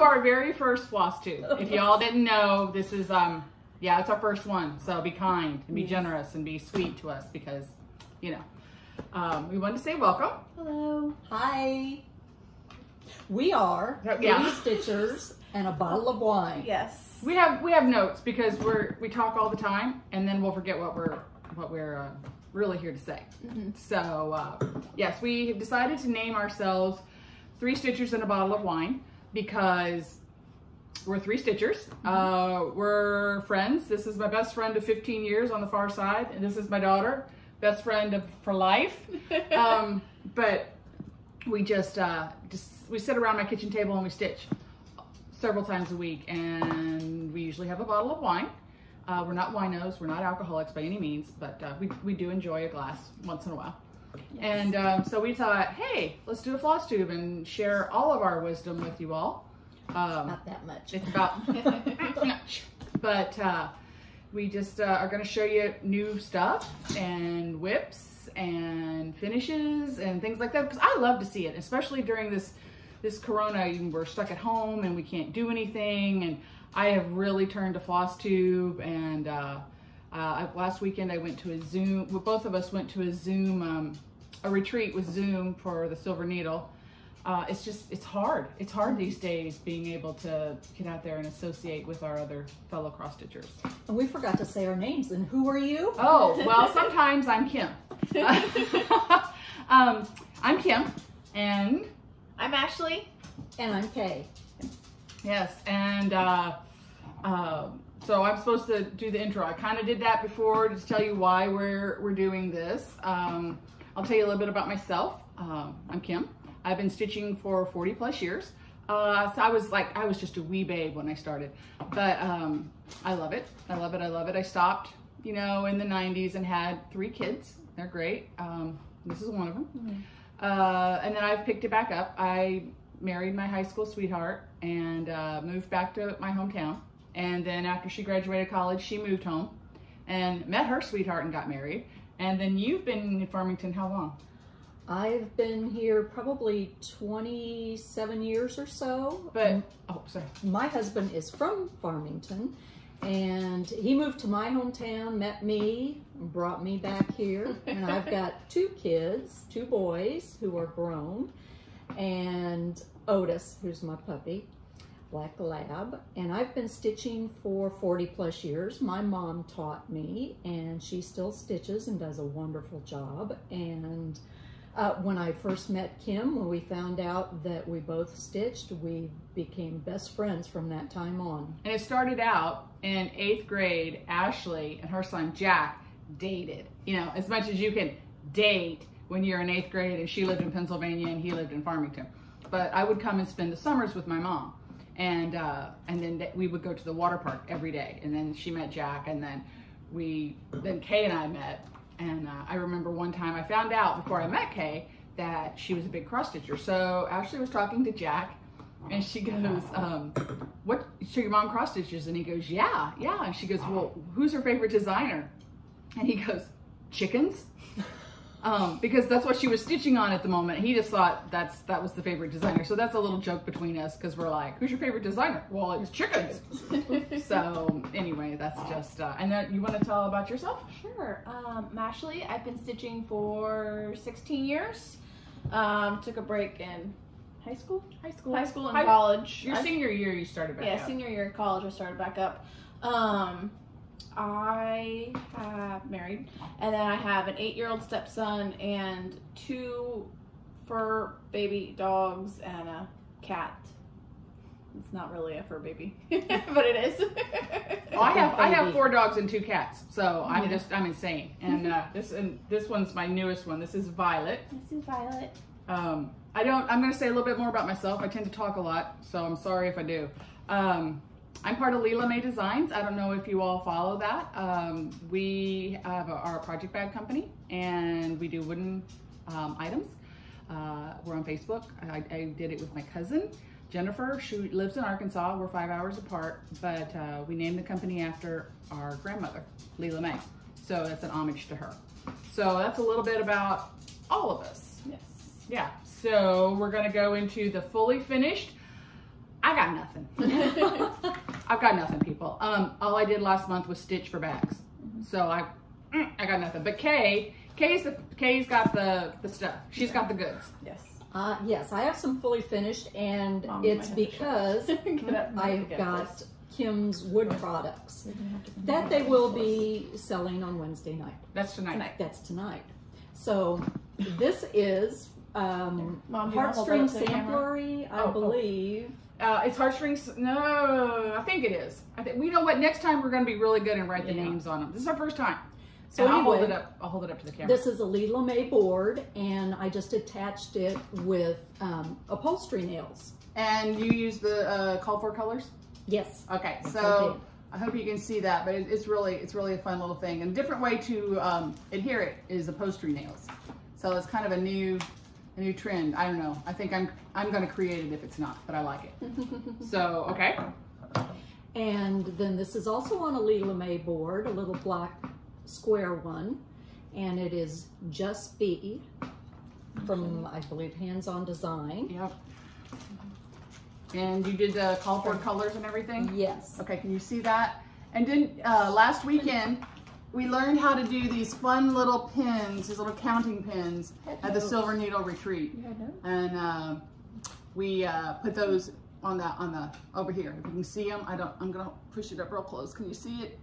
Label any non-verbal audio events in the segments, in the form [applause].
to our very first floss tube. If y'all didn't know, this is um yeah, it's our first one. So be kind and be generous and be sweet to us because, you know, um, we wanted to say welcome. Hello. Hi. We are three Yeah. stitchers and a bottle of wine. Yes. We have we have notes because we're we talk all the time and then we'll forget what we're what we're uh, really here to say. Mhm. So uh, yes, we have decided to name ourselves Three Stitchers and a Bottle of Wine because we're three stitchers. Uh, we're friends. This is my best friend of 15 years on the far side, and this is my daughter, best friend of for life. [laughs] Um, but we just uh, just we sit around my kitchen table and we stitch several times a week, and we usually have a bottle of wine. Uh, we're not winos, we're not alcoholics by any means, but uh, we, we do enjoy a glass once in a while. And um, so we thought, hey, let's do a floss tube and share all of our wisdom with you all. Um, Not that much. it's about much, [laughs] [laughs] but uh, we just uh, are going to show you new stuff and whips and finishes and things like that because I love to see it, especially during this this Corona. We're stuck at home and we can't do anything, and I have really turned to floss tube. And uh, uh, last weekend I went to a Zoom. Well, both of us went to a Zoom um, a retreat with Zoom for the Silver Needle uh, it's just it's hard it's hard these days being able to get out there and associate with our other fellow cross stitchers And we forgot to say our names. And who are you? oh well [laughs] sometimes i'm kim [laughs] um, i'm kim and I'm Ashley. And I'm Kay. yes and uh, um, so i'm supposed to do the intro i kind of did that before to tell you why we're we're doing this um, i'll tell you a little bit about myself um, i'm kim i've been stitching for 40 plus years uh, so I was like, I was just a wee babe when I started, but um, I love it. I love it. I love it. I stopped, you know, in the 90s and had three kids. They're great. Um, this is one of them. Uh, and then I've picked it back up. I married my high school sweetheart and uh, moved back to my hometown. And then after she graduated college, she moved home and met her sweetheart and got married. And then you've been in Farmington how long? I've been here probably 27 years or so. But, oh, sorry. my husband is from Farmington and he moved to my hometown, met me, brought me back here. [laughs] And I've got two kids, two boys who are grown, and Otis, who's my puppy, Black Lab. And I've been stitching for 40 plus years. My mom taught me, and she still stitches and does a wonderful job. And uh, when I first met Kim, when we found out that we both stitched, we became best friends from that time on. And it started out in eighth grade, Ashley and her son Jack dated. You know, as much as you can date when you're in eighth grade and she lived in Pennsylvania and he lived in Farmington. But I would come and spend the summers with my mom. And uh, and then th- we would go to the water park every day. And then she met Jack and then we, then Kay and I met. And uh, I remember one time I found out before I met Kay that she was a big cross stitcher. So Ashley was talking to Jack and she goes, um, what, so your mom cross stitches? And he goes, yeah, yeah. And she goes, well, who's her favorite designer? And he goes, chickens? [laughs] Um, because that's what she was stitching on at the moment. He just thought that's that was the favorite designer. So that's a little joke between us because we're like, who's your favorite designer? Well, it's chickens. [laughs] so anyway, that's just, uh, and then you want to tell about yourself? Sure. Um, I'm Ashley. I've been stitching for 16 years. Um, took a break in high school, High school. high school and High- college. Your I- senior year, you started back yeah, up. senior year of college, I started back up. Um, I have married, and then I have an eight-year-old stepson and two fur baby dogs and a cat. It's not really a fur baby, [laughs] but it is. Well, I have I have four dogs and two cats, so I'm Yeah. just I'm insane. And uh, this and this one's my newest one. This is Violet. This is Violet. Um, I don't. I'm going to say a little bit more about myself. I tend to talk a lot, so I'm sorry if I do. Um, I'm part of Leela May Designs. I don't know if you all follow that. Um, we have a, our project bag company, and we do wooden um, items. Uh, we're on Facebook. I, I did it with my cousin. Jennifer, she lives in Arkansas. We're five hours apart, but uh, we named the company after our grandmother, Leela May. So that's an homage to her. So that's a little bit about all of us. Yes. Yeah, so we're gonna go into the fully finished. I I got nothing. [laughs] I've got nothing, people. Um, all I did last month was stitch for bags, so I, mm, I got nothing. But Kay, Kay's the Kay's got the the stuff. She's got the goods. yes. Uh, yes, I have some fully finished, and Mom, it's my head is because [laughs] Get up and I've got this. Kim's wood products You're gonna have to come that they will be selling on Wednesday night. That's tonight. Tonight. That's tonight. So this is um, Mom, do you wanna hold that heartstring up to the camera? samplery, I Oh, oh. Uh, it's heartstrings. No, I think it is. I think we know what. Next time we're going to be really good and write the Yeah. names on them. This is our first time. So and I'll hold it up. I'll hold it up to the camera. This is a Leela May board, and I just attached it with um, upholstery nails. and you use the uh, call for colors. Yes. Okay, I so I hope you can see that, but it, it's really it's really a fun little thing. And a different way to um, adhere it is upholstery nails. So it's kind of a new a new trend. I don't know. I think I'm I'm going to create it if it's not, but I like it. [laughs] So okay, And then this is also on a Leela May board, a little black square one, and it is Just Be from I believe Hands On Design. yep. And you did the call for colors and everything. Yes. Okay, can you see that? And then uh, last weekend, we learned how to do these fun little pins, these little counting pins at the Silver Needle Retreat. You had notes? And uh, we uh, put those on the, on the, over here. If you can see them, I don't, I'm gonna push it up real close. Can you see it?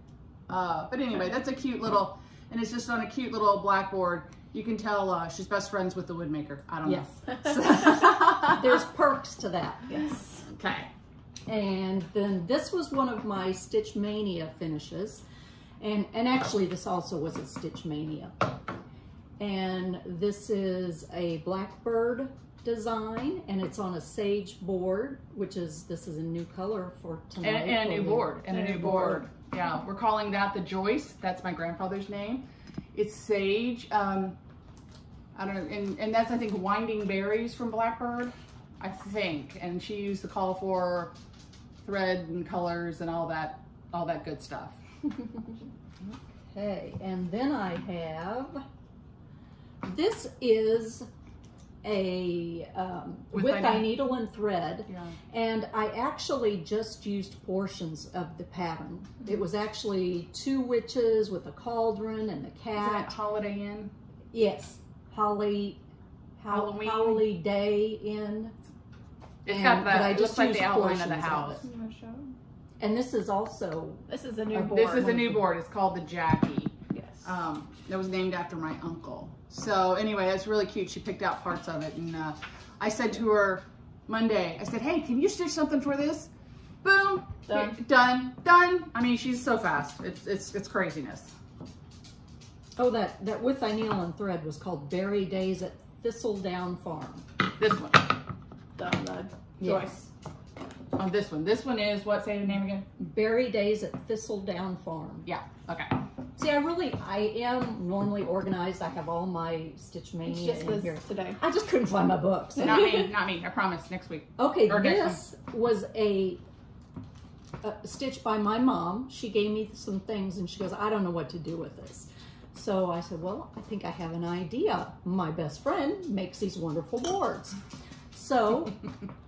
Uh, but anyway, that's a cute little, and it's just on a cute little blackboard. You can tell uh, she's best friends with the woodmaker. I don't Yes. know. [laughs] [laughs] There's perks to that. Yes. okay. And then this was one of my Stitch Mania finishes. And, and actually this also was a Stitch Mania. And this is a Blackbird design and it's on a sage board, which is, this is a new color for tonight. And, and a new board. And a new board. Yeah, we're calling that the Joyce. That's my grandfather's name. It's sage. Um, I don't know, and, and that's I think winding berries from Blackbird, I think. And she used the call for thread and colors and all that, all that good stuff. Okay, and then I have, this is a, um, With with thy thy needle? needle and thread. Yeah. And I actually just used portions of the pattern. It was actually two witches with a cauldron and a Is that cat. Holiday Inn? Yes, Holly, Halloween? Holly Day Inn. It's And- got but I the, it looks just like the used outline of the house. of And this is also, This is a new board. This is a new board. It's called the Jackie. Yes. um, that was named after my uncle. So anyway, that's really cute. She picked out parts of it, and uh, I said to her Monday, I said, "Hey, can you stitch something for this?" Boom, Done. Here, done, done. I mean, she's so fast. It's it's it's craziness. oh, that, that with thy needle and thread was called Berry Days at Thistledown Farm. This one, Done. The Yes. Joyce. Oh, this one. This one is what? Say the name again. Berry Days at Thistledown Farm. Yeah. Okay. See, I really, I am normally organized. I have all my Stitch It's Mania just in this here. today. I just couldn't find my books. Not me. Not me. I promise. Next week. Okay, Or next this was a, a stitch by my mom. She gave me some things and she goes, I don't know what to do with this. So I said, well, I think I have an idea. My best friend makes these wonderful boards. So [laughs]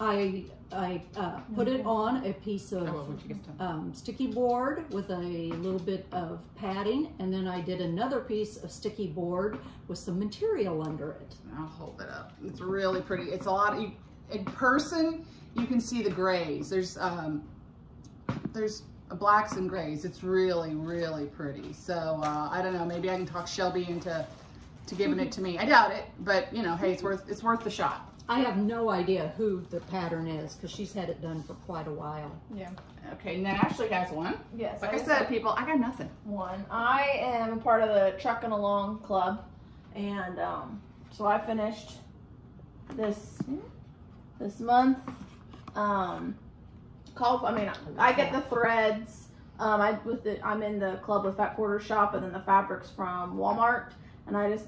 I, I uh, put it on a piece of when she gets done. um, sticky board with a little bit of padding and then I did another piece of sticky board with some material under it. I'll hold it up. It's really pretty. It's a lot. Of, you, in person, you can see the grays. There's um, there's blacks and grays. It's really, really pretty. So uh, I don't know. Maybe I can talk Shelby into to giving it to me. I doubt it, but you know, hey, it's worth it's worth the shot. I have no idea who the pattern is because she's had it done for quite a while. Yeah. Okay, and then Ashley has one. Yes. Like I just said, have people, I got nothing. one. I am a part of the Trucking Along Club, and um, so I finished this this month. Um, call. I mean, I get the threads. Um, I with the I'm in the club with Fat Quarter Shop, and then the fabrics from Walmart, and I just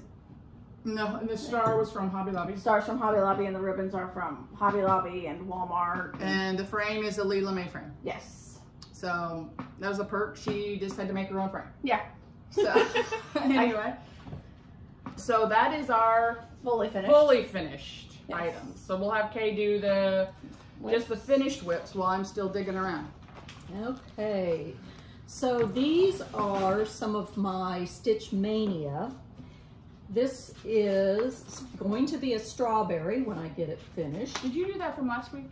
No, and the star was from Hobby Lobby. stars from Hobby Lobby, and the ribbons are from Hobby Lobby and Walmart. And, And the frame is a Leela May frame. yes. So that was a perk. She just had to make her own frame. Yeah. So [laughs] [laughs] anyway, so that is our Fully finished. fully finished Yes. items. So we'll have Kay do the just the finished whips while I'm still digging around. Okay, so these are some of my Stitch Mania. This is going to be a strawberry when I get it finished. Did you do that from last week?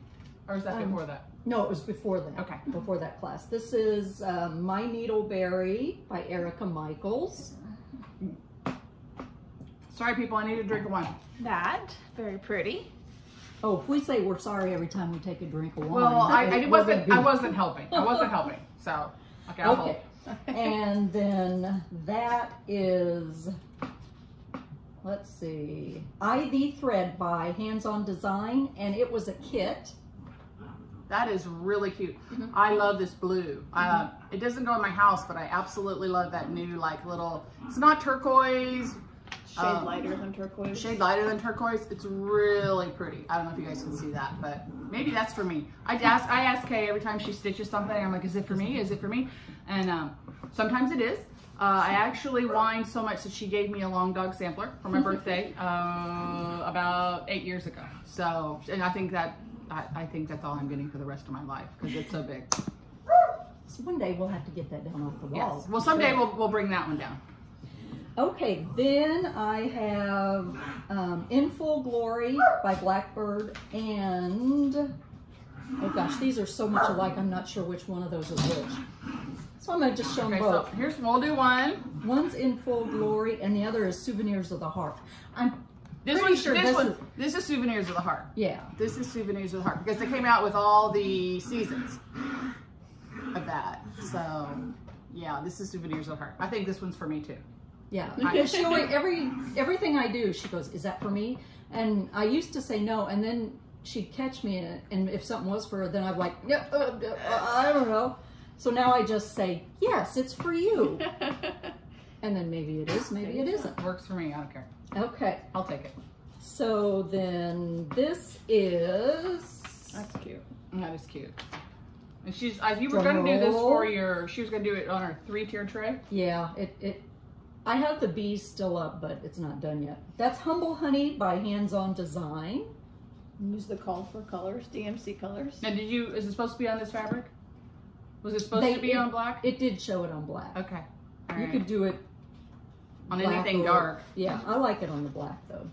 Or is that Um, before that? No, it was before that. Okay. Before that class. This is um, My Needleberry by Erica Michaels. Sorry, people, I need a drink of wine. That, very pretty. Oh, if we say we're sorry every time we take a drink of wine. Well, I, I wasn't. I wasn't helping. I wasn't helping. So, okay, I'll hold. Okay. and then that is, let's see, Ivy Thread by Hands On Design, and it was a kit. That is really cute. Mhm. I love this blue. Uh, it doesn't go in my house, but I absolutely love that new like little. It's not turquoise. Shade Um, lighter than turquoise. Shade lighter than turquoise. It's really pretty. I don't know if you guys can see that, but maybe that's for me. I ask I ask Kay every time she stitches something. I'm like, is it for me? Is it for me? And um, sometimes it is. Uh, I actually whined so much that she gave me a long dog sampler for my birthday [laughs] uh, about eight years ago. So, and I think that I, I think that's all I'm getting for the rest of my life because it's so big. So one day we'll have to get that down off the wall. Yes. Well, someday we'll we'll bring that one down. Okay, then I have um, In Full Glory by Blackbird and, oh gosh, these are so much alike, I'm not sure which one of those is which. So I'm gonna just show them Okay, so both. here's we'll do one. One's In Full Glory and the other is Souvenirs of the Heart. I'm, This Pretty one, sure this, one, is- this is souvenirs of the heart. yeah, This is Souvenirs of the Heart because they came out with all the seasons of that. So, yeah, this is Souvenirs of the Heart. I think this one's for me too. yeah. Because [laughs] she always, every, everything I do, she goes, is that for me? And I used to say no, and then she'd catch me in it, and if something was for her, then I'd like, yeah, uh, uh, I don't know. So now I just say, yes, it's for you. [laughs] And then maybe it is, maybe it isn't. Works for me. I don't care. Okay, I'll take it. so then this is, That's cute. That is cute. And she's, uh, you were going to do this for roll. your, she was going to do it on her three tier tray. yeah, it, it, I have the bees still up, but it's not done yet. That's Humble Honey by Hands On Design. Use the call for colors, DMC colors. Now, did you, is it supposed to be on this fabric? Was it supposed They- to be it- on black? It did show it on black. okay. All You right. could do it on anything or- dark. Yeah, I like it on the black though.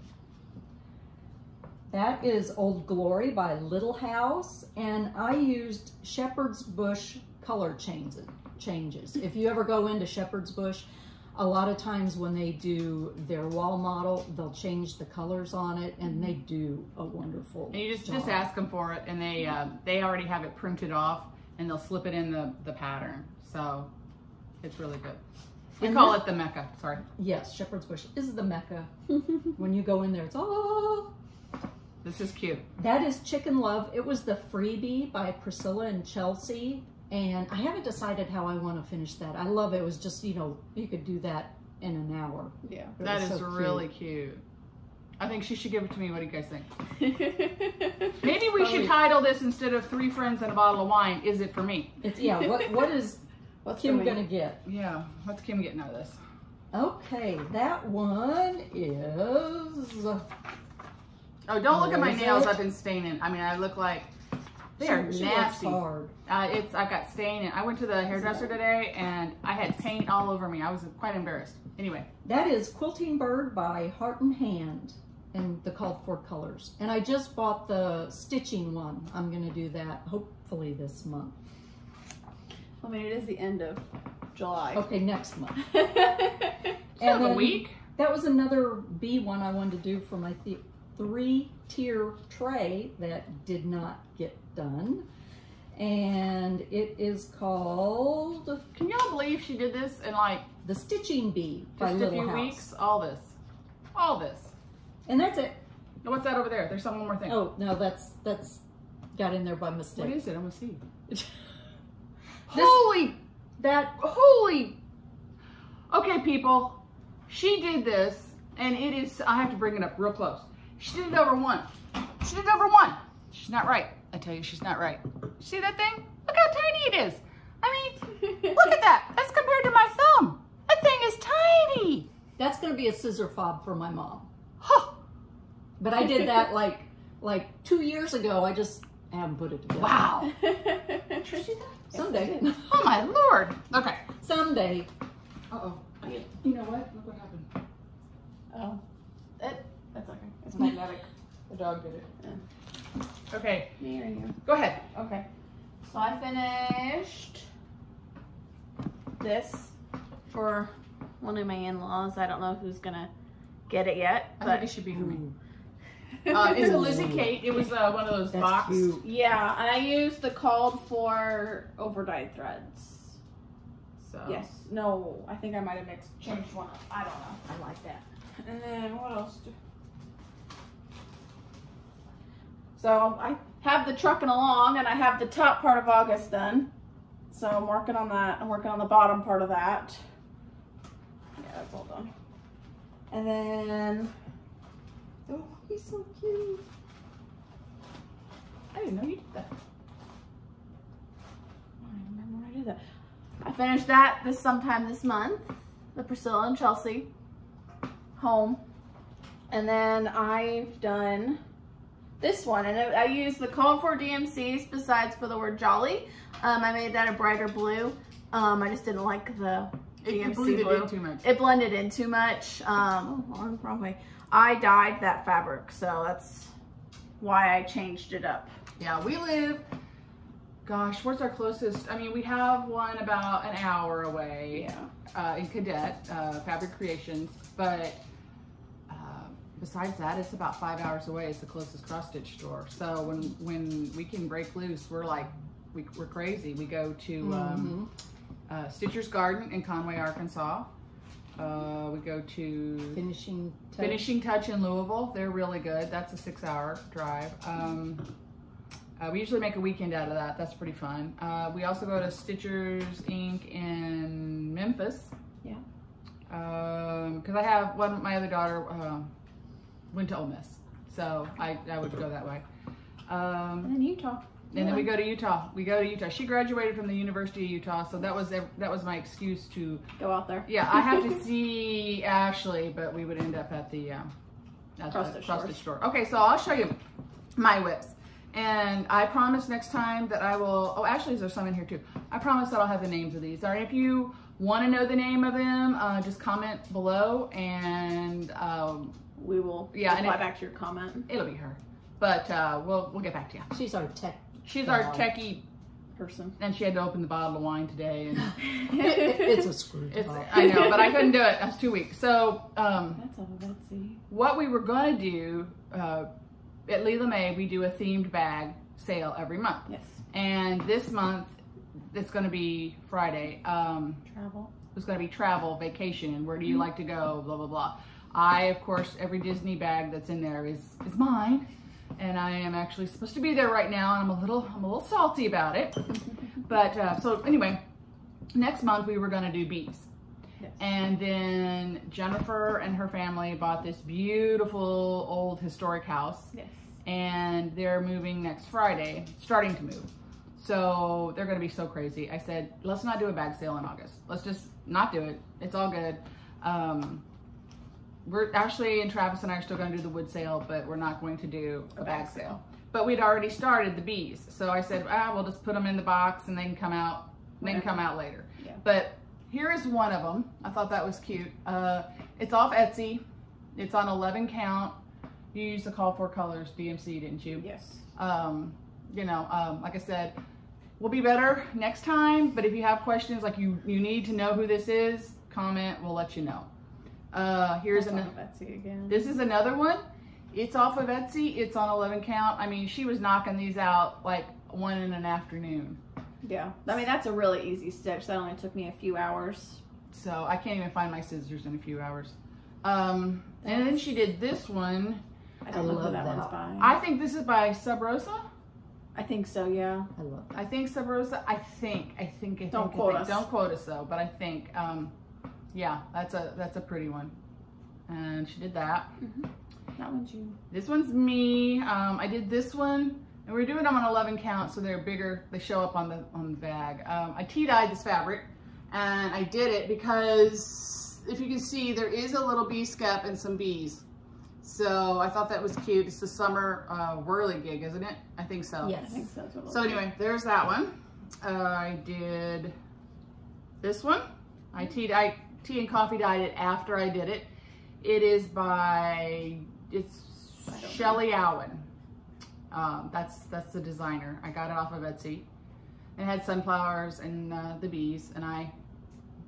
That is Old Glory by Little House, and I used Shepherd's Bush color changes. Changes. If you ever go into Shepherd's Bush, a lot of times when they do their wall model, they'll change the colors on it, and they do a wonderful. And you just job. just ask them for it, and they uh, they already have it printed off, and they'll slip it in the the pattern. So it's really good. We And call this- it the Mecca. Sorry. Yes, Shepherd's Bush is the mecca. [laughs] when you go in there, it's oh. This is cute. That is Chicken Love. It was the freebie by Priscilla and Chelsea. And I haven't decided how I want to finish that. I love it. It was just, you know, you could do that in an hour. Yeah. that is That was is so cute. really cute. I think she should give it to me. What do you guys think? Maybe [laughs] Maybe we should title this instead of Three Friends and a Bottle of Wine. Is it for me? It's yeah. What what is What's Kim gonna get? Yeah. What's Kim getting out of this? Okay, that one is. Oh, don't look at my nails. it? I've been staining. I mean, I look like they are she, she nasty. hard. Uh, it's I've got stain. And I went to the hairdresser today, and I had paint all over me. I was quite embarrassed. Anyway, That is Quilting Bird by Heart in Hand in the called for colors. And I just bought the stitching one. I'm gonna do that hopefully this month. I mean, it is the end of July. Okay, next month. Still have a week. That was another B one I wanted to do for my th- three tier tray that did not get done. And it is called Can y'all believe she did this in like The Stitching Bee by just a few House. weeks? All this, all this. And that's it. Now, What's that over there? There's some one more thing. Oh, no, that's that's got in there by mistake. is it? I'm gonna see. [laughs] This- Holy, That holy. Okay, people, she did this, and it is. I have to bring it up real close. She did it over one. She did it over one. She's not right. I tell you, she's not right. See that thing? Look how tiny it is. I mean, [laughs] look at that. That's compared to my thumb. That thing is tiny. that's gonna be a scissor fob for my mom. Huh. But I did that like like two years ago. I just haven't put it together. Wow. [laughs] Someday. Oh my lord. Okay. Someday. Uh-oh. You know what? Look what happened. Oh, it, that's okay. It's magnetic. [laughs] The dog did it. Okay, Me or you? go ahead. Okay. So I finished this for one of my in-laws. I don't know who's gonna get it yet, I think it should be for me. Uh, it's a Lizzie Kate. It was uh, one of those That's box. cute. yeah, and I used the called for overdyed threads. So. Yes. No, I think I might have mixed changed one up. I don't know. I like that. And then what else? Do... So I have the trucking along, and I have the top part of August done. So I'm working on that. I'm working on the bottom part of that. Yeah, that's all done. And then Oh, he's so cute. I didn't know you did that. I remember when I did that. I finished that this sometime this month. The Priscilla and Chelsea home. And then I've done this one. And I used the call for DMCs besides for the word jolly. Um, I made that a brighter blue. Um, I just didn't like the It, DMC it bleeded blue. in too much. It blended in too much. Um, oh, wrong way. I dyed that fabric, so that's why I changed it up. Yeah, we live. Gosh, where's our closest? I mean, we have one about an hour away Yeah. uh, in Cadet, uh, Fabric Creations, but uh, besides that, it's about five hours away. It's the closest cross stitch store. So when when we can break loose, we're like we, we're crazy. We go to um, uh, Stitcher's Garden in Conway, Arkansas. Uh, we go to Finishing touch. Finishing Touch in Louisville. They're really good. That's a six hour drive. Um, uh, we usually make a weekend out of that. That's pretty fun. Uh, we also go to Stitchers Inc. in Memphis. Yeah. Because I have one, my other daughter uh, went to Ole Miss. So I, I would go that way. Um, And then Utah. And then we go to Utah. We go to Utah. She graduated from the University of Utah, so that was that was my excuse to Go out there. yeah, I have to [laughs] see Ashley, but we would end up at the um, at Cross the cross store. Okay, so I'll show you my whips, and I promise next time that I will. Oh, Ashley's there's some in here too. I promise that I'll have the names of these. All right, if you want to know the name of them, uh, just comment below, and um, We will Yeah, and reply it- back to your comment it'll be her. But uh, we'll we'll get back to you. She's our tech. She's our Wow. techie, person. and she had to open the bottle of wine today, and [laughs] It's a screw it's top. I know, but I couldn't do it. I was too weak. So. Um, That's all Betsy. what we were going to do uh, at Leela May, we do a themed bag sale every month. Yes. And this month, it's going to be Friday. Um, Travel. it's going to be travel, vacation, and where do you like to go, blah, blah, blah. I, of course, every Disney bag that's in there is, is mine. And I am actually supposed to be there right now, and I'm a little, I'm a little salty about it. [laughs] But uh, so anyway, next month we were going to do bees. Yes. And then Jennifer and her family bought this beautiful old historic house, Yes. and they're moving next Friday, starting to move. So they're going to be so crazy. I said, let's not do a bag sale in August. Let's just not do it. It's all good. Um, we're Ashley and Travis and I are still going to do the wood sale, but we're not going to do a bag sale. But we'd already started the bees, so I said, ah, we'll just put them in the box and they can come out. They can come out later. Yeah. But here is one of them. I thought that was cute. Uh, it's off Etsy. It's on 11 count. You used the call for colors DMC, didn't you? Yes. Um, you know, um, like I said, we'll be better next time. But if you have questions, like you, you need to know who this is, comment. We'll let you know. Uh, here's another an. on Betsy again. This is another one. It's off of Etsy. It's on 11 count. I mean, she was knocking these out like one in an afternoon. Yeah. I mean, that's a really easy stitch. That only took me a few hours. So I can't even find my scissors in a few hours. Um, and then she did this one. I don't I know who love that, that. one's by. I think this is by Sub Rosa. I think so, yeah. I love I think Sub Rosa. I think. I think. I think. Don't I quote think. us. Don't quote us though. But I think. Um, yeah, that's a that's a pretty one. And she did that. That one's you. This one's me. Um, I did this one, and we're doing them on 11 count, so they're bigger. They show up on the on the bag. Um, I tea dyed this fabric, and I did it because if you can see, there is a little bee scap and some bees. So I thought that was cute. It's the summer uh, whirly gig, isn't it? I think so. I Yes. think so. that's what it So anyway, there's that one. Uh, I did this one. I tea, I tea and coffee dyed it after I did it. It is by it's. Shelly Allen. Um, that's that's the designer. I got it off of Etsy. It had sunflowers and uh, the bees, and I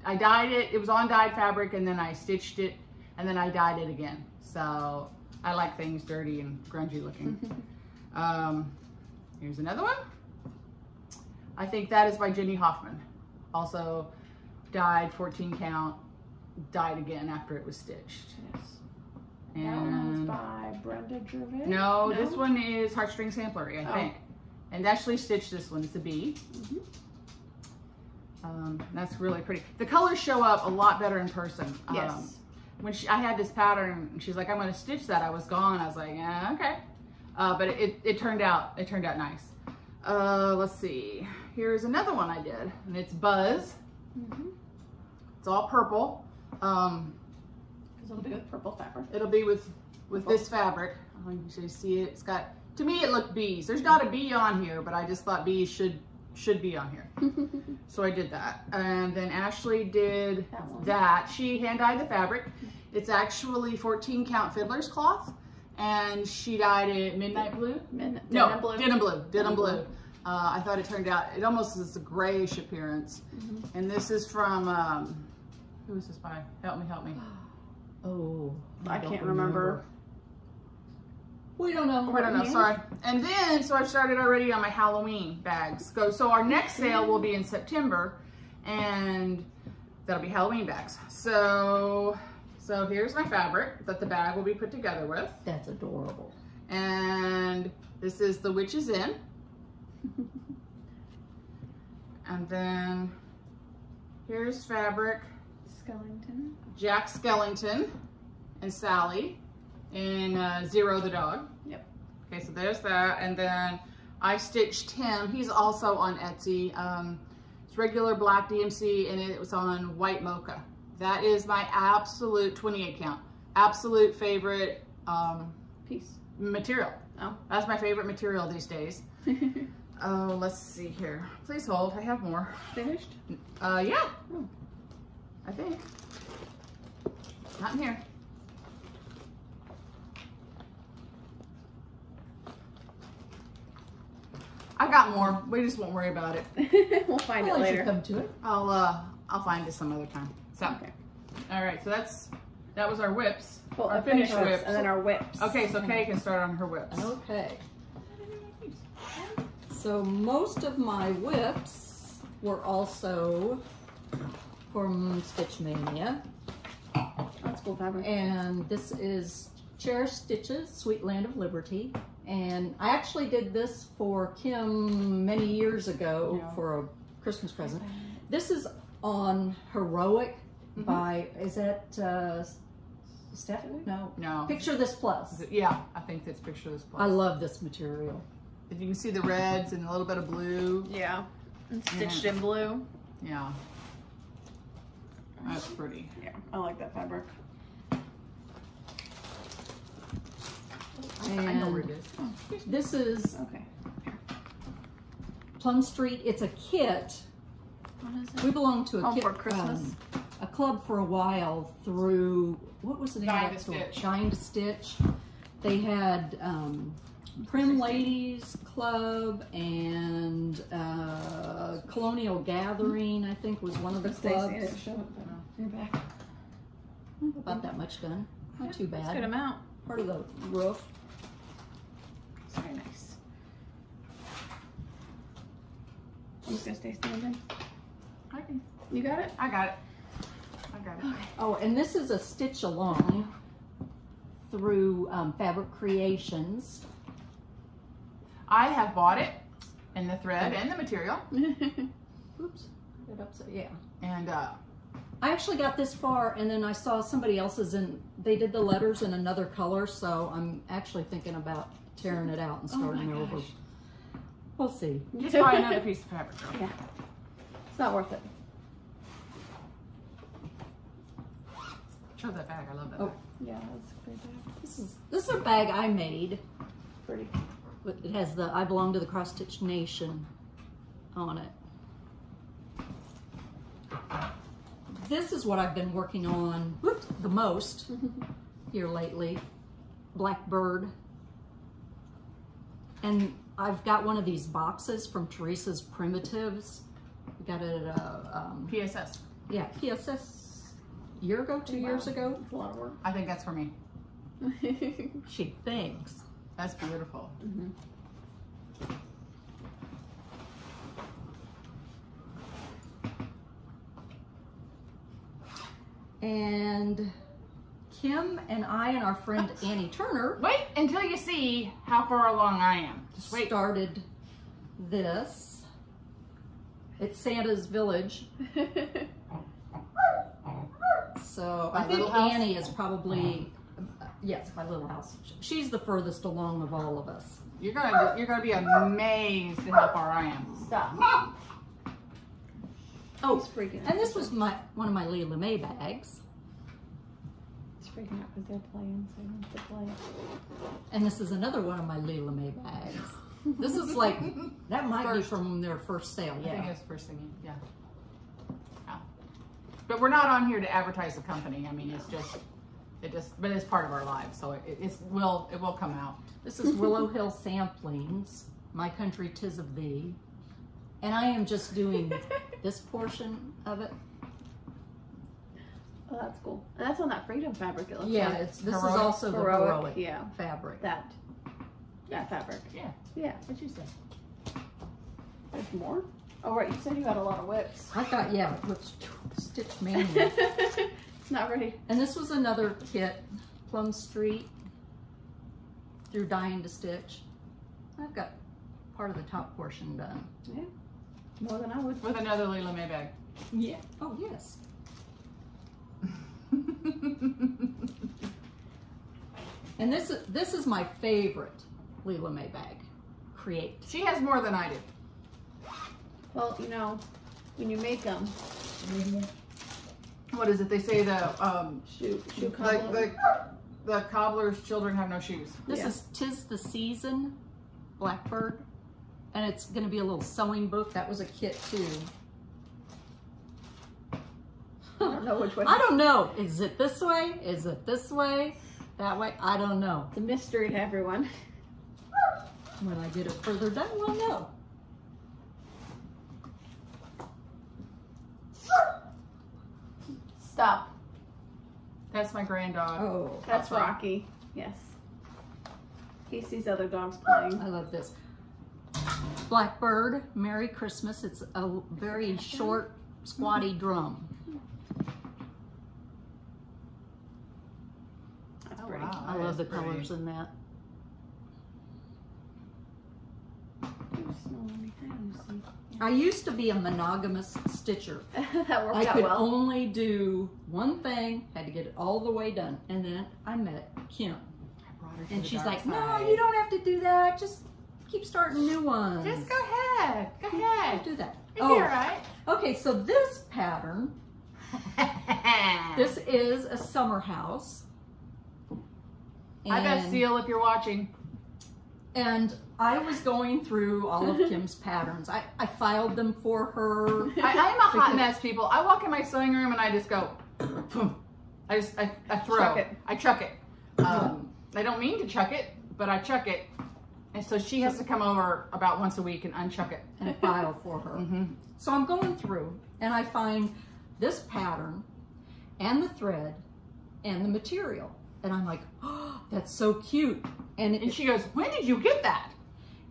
I dyed it. It was on dyed fabric, and then I stitched it, and then I dyed it again. So I like things dirty and grungy looking. [laughs] um, here's another one. I think that is by Jenny Hoffman. Also dyed 14 count, dyed again after it was stitched. Yes. That one was And by Brenda Gervais. no, this one is Heartstring Samplery, I Oh. think. And Ashley stitched this one. It's a bee. Mhm. Um, that's really pretty. The colors show up a lot better in person. Yes. Um, when she, I had this pattern, she's like, "I'm going to stitch that." I was gone. I was like, "Yeah, okay," uh, but it, it turned out it turned out nice. Uh, let's see. Here's another one I did, and it's Buzz. Mhm. It's all purple. Um, Because it'll be with purple fabric. it'll be with with this fabric. I don't know if you see it. It's got to me it looked bees. There's not a bee on here, but I just thought bees should should be on here. [laughs] So I did that. And then Ashley did That that. She hand dyed the fabric. It's actually 14 count fiddler's cloth. And she dyed it midnight blue. Min- No, denim blue. denim blue. Denim blue. blue. Uh, I thought it turned out, it almost is a grayish appearance. Mhm. And this is from, um, who is this by? Help me, help me. [gasps] Oh, I don't can't remember. We don't know. We don't know, hand? sorry. And then, so I've started already on my Halloween bags. Go. So our next sale will be in September, and that'll be Halloween bags. So, so here's my fabric that the bag will be put together with, That's adorable. and this is the Witch's Inn. [laughs] And then here's fabric Skellington. Jack Skellington and Sally in uh, Zero the Dog. Yep. Okay, so there's that. And then I stitched him. He's also on Etsy. Um, it's regular black DMC and it was on white mocha. That is my absolute 28 count. Absolute favorite um, Peace. material. Oh. That's my favorite material these days. [laughs] Oh, let's see here. Please hold. I have more. Finished? Uh, yeah. Oh. I think. Not in here. I got more. We just won't worry about it. [laughs] we'll find I'll it later. come to it. I'll uh I'll find it some other time. So Okay. all right, so that's that was our whips. Well, our our finished whips, whips. And then our whips. Okay, so Kay can start on her whips. Okay. So most of my whips were also from Stitch Mania. That's cool fabric. And this is Cherish Stitches, Sweet Land of Liberty. And I actually did this for Kim many years ago Yeah. for a Christmas present. This is on Heroic Mhm. by, is that uh, Stephanie? No. No. Picture This Plus. Yeah, I think that's picture this Plus. I love this material. If you can see the reds and a little bit of blue. Yeah. And stitched Yeah. in blue. Yeah. That's pretty. Yeah, I like that fabric. I know where it And is. this is Okay. Plum Street. It's a kit. What is it? We belong to a Home kit, for Christmas? um, a club for a while through what was the name Dine of that store? Stitch. Shine to Stitch. They had um, Prim Ladies Club and uh, Colonial Gathering. I think was one of the clubs. You're back. About that much done. Not too That's a good bad. amount. Part of the roof. It's very nice. I'm just gonna stay standing. I, can, You got it? I got it. I got it. Okay. Oh, and this is a stitch along through um, Fabric Creations. I have bought it and the thread and the material. [laughs] Oops, it upset. Yeah. And uh, I actually got this far and then I saw somebody else's and they did the letters in another color, so I'm actually thinking about tearing it out and starting Oh starting over. gosh. We'll see. just buy another [laughs] piece of fabric. girl. Yeah. It's not worth it. Show that bag. I love that Oh. bag. Yeah, that's a great bag. This is this is a bag I made. Pretty. It has the I belong to the cross stitch nation on it. This is what I've been working on whoops, the most [laughs] here lately. Blackbird. And I've got one of these boxes from Teresa's Primitives. We got it at a, um, PSS. yeah, PSS year ago, two Wow. years ago. It's a lot of work. I think that's for me. She thinks. That's beautiful. Mhm. And Kim and I and our friend Annie Turner Wait until you see how far along I am. Just wait. started this. It's Santa's Village. [laughs] So My I think little house? Annie is probably, yes, my little house. She's the furthest along of all of us. You're gonna you're gonna be amazed at how far I am. Stop. [laughs] Oh, He's freaking out. and this was my one of my Leela May bags. He's freaking out because they're playing, so he wants to play. And this is another one of my Leela May bags. This is like, [laughs] that might First. be from their first sale, yeah. I think yeah. it's first thing. Yeah. Yeah. But we're not on here to advertise the company. I mean, it's just it just but it's part of our lives, so it, it's will it will come out. This is Willow Hill Samplings, My Country Tis of Thee. And I am just doing [laughs] this portion of it. Oh, that's cool. And that's on that freedom fabric. It looks Yeah, like. it's this is Heroic- also the heroic, yeah. fabric. that. That fabric. Yeah. Yeah. What'd you said? There's more. Oh right, you said you had a lot of whips. I thought, yeah, let's stitch [laughs] manual. it's not ready. and this was another kit, Plum Street, through Dying to Stitch. I've got part of the top portion done. More than I would. With another Leela May bag. Yeah. Oh, yes. [laughs] And this is this is my favorite Leela May bag. Create. she has more than I do. Well, you know, when you make them, What is it? They say the um shoe shoe like cobbler. the the cobbler's children have no shoes. This Yeah. is Tis the Season Blackbird. And it's going to be a little sewing book. That was a kit too. I don't know which way. [laughs] I don't know. Is it this way? Is it this way? That way? I don't know. It's a mystery to everyone. When I get it further down, we'll know. Stop. That's my grand dog. Oh, That's Outside. Rocky. Yes. He sees other dogs playing. I love this. Blackbird, Merry Christmas. It's a very short, squatty mm-hmm. drum. That's Oh, pretty. wow. I love the pretty. colors in that. I used to be a monogamous stitcher. [laughs] that worked I out could well. only do one thing, had to get it all the way done. And then I met Kim. I brought her to And she's like, no, you don't have to do that. Just keep starting new ones. Just go ahead. Go ahead. do that. Oh, alright. okay, so this pattern, [laughs] this is a summer house. I bet And- Seal if you're watching. And I was going through all of [laughs] Kim's patterns. I, I filed them for her. I, am a hot mess, people. I walk in my sewing room and I just go, boom. [clears throat] I just I, I throw Chuck it. I chuck it. Um, I don't mean to chuck it, but I chuck it, and so she has to come over about once a week and unchuck it. and file for her. Mm-hmm. So I'm going through and I find this pattern and the thread and the material. And I'm like, oh, that's so cute. And, And she goes, "When did you get that?"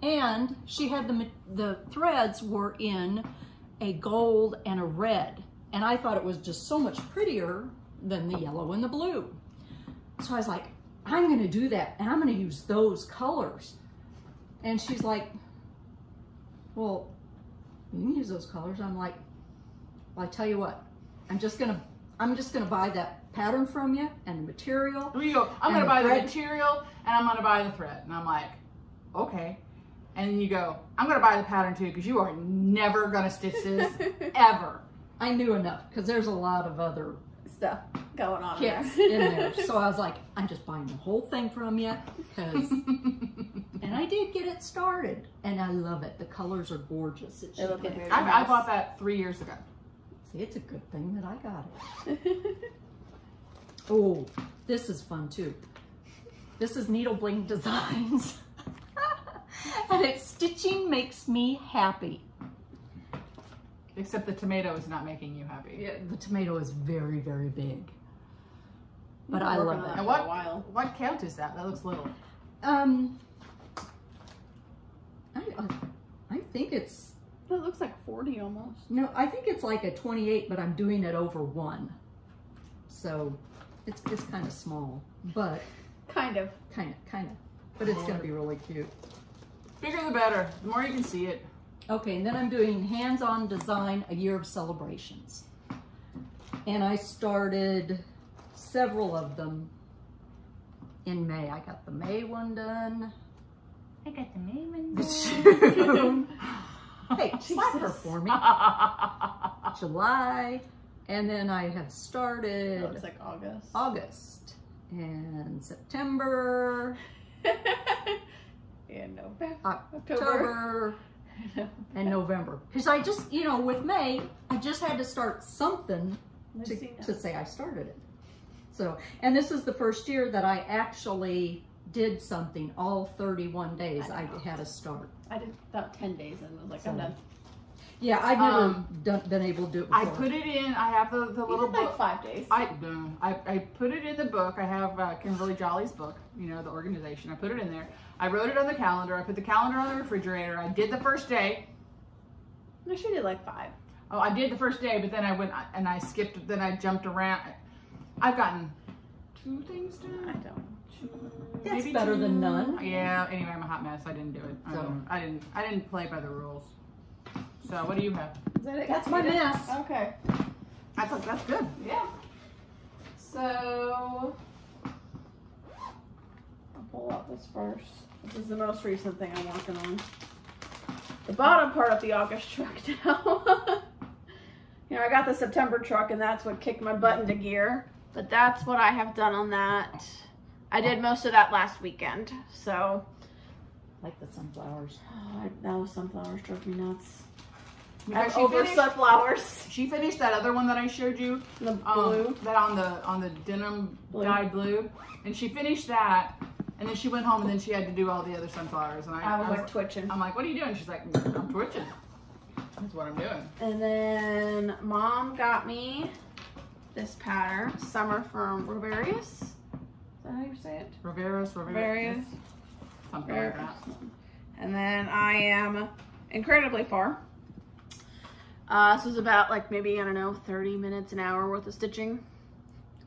and she had the, the threads were in a gold and a red. And I thought it was just so much prettier than the yellow and the blue. So I was like, I'm going to do that and I'm going to use those colors. And she's like, well, you can use those colors. I'm like, well, I tell you what, I'm just going to, I'm just going to buy that pattern from you and the material. Go, I'm gonna the buy the material and I'm gonna buy the thread. And I'm like, okay. And you go, I'm gonna buy the pattern too because you are never gonna stitch this [laughs] ever. I knew enough because there's a lot of other stuff going on kits there. in there. So I was like, I'm just buying the whole thing from you because, [laughs] and I did get it started, and I love it. The colors are gorgeous. It They should look be- very I, I bought that three years ago. See, it's a good thing that I got it. [laughs] Oh, this is fun too. This is Needle Bling [laughs] Designs. and it's stitching makes me happy. Except the tomato is not making you happy. Yeah, the tomato is very, very big. But I love on that. that And what a while. what count is that? That looks little. Um, I, I, I think it's, That looks like 40 almost. no, I think it's like a 28, but I'm doing it over one. So it's, it's kind of small, but Kind of. kind of, kind of, but it's going to be really cute. Bigger the better. The more you can see it. Okay, and then I'm doing hands-on design, a year of celebrations. And I started several of them in May. I got the May one done. I got the name June. [laughs] hey, [laughs] slap her for me. [laughs] July. And then I have It started looks like August. August and September, and November. October, [laughs] and November. Because I just, you know, with May, I just had to start something to, to say I started it. So, and this is the first year that I actually did something all 31 days. I I, had to start. I did about 10 days and was like, I'm done. Yeah, I've never Um, done, been able to do it before. I put it in. I have the, the little did like book. five days. I, no, I I put it in the book. I have uh, Kimberly Jolly's book. You know the organization. I put it in there. I wrote it on the calendar. I put the calendar on the refrigerator. I did the first day. no, she did like five. Oh, I did the first day, but then I went and I skipped. Then I jumped around. I've gotten two things done. I don't. That's maybe better two. than none. Yeah. Anyway, I'm a hot mess. I didn't do it. I, So- didn't, I didn't. I didn't play by the rules. So what do you have? Is that it? That's my You mess. Okay. I thought that's good. Yeah. So I'll pull out this first. This is the most recent thing I'm working on. The bottom part of the August truck [laughs] now. you know, I got the September truck and that's what kicked my butt into gear. But that's what I have done on that. I did most of that last weekend. So Like the sunflowers. [sighs] oh, I, those sunflowers drove me nuts. Because I'm she over finished- sunflowers. She finished that other one that I showed you. The um, blue. that on the on the denim Blue. dyed blue, and she finished that, and then she went home, and then she had to do all the other sunflowers, and I, I was like twitching. I'm like, what are you doing? She's like, I'm twitching. That's what I'm doing. And then mom got me this pattern, Summer from Rovarius. Is that how you say it? Riveras, Rovarius. something like that. And then I am incredibly far. Uh, this was about like maybe, I don't know, 30 minutes, an hour worth of stitching.